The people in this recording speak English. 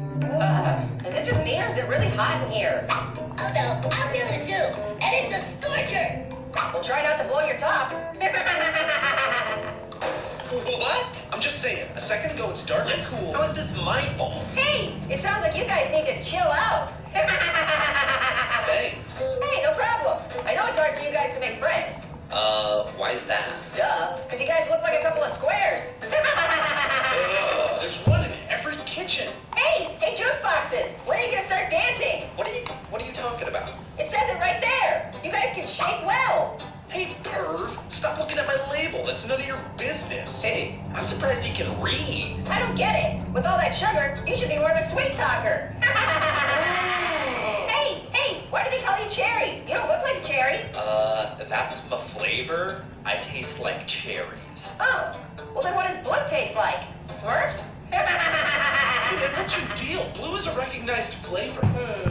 Uh, is it just me or is it really hot in here? Oh no, I'm feeling it too. And it's a scorcher. Well, try not to blow your top. What? I'm just saying, a second ago it's dark and cool. How is this my fault? hey, it sounds like you guys need to chill out. Thanks. hey, no problem. I know it's hard for you guys to make friends. Uh, why is that? Duh, because you guys look like a couple of squares. Ugh, there's one in every kitchen. Hey, hey, juice boxes. When are you gonna start dancing? What are you what are you talking about? It says it right there. You guys can shake well. Hey, perv, stop looking at my label. That's none of your business. Hey, I'm surprised he can read. I don't get it. With all that sugar, you should be more of a sweet talker. hey, hey, why do they call you Cherry? You don't look like a cherry. Uh, that's my flavor. I taste like cherries. Oh, well then what does blue taste like? Smurfs? What's your deal? Blue is a recognized flavor. hmm.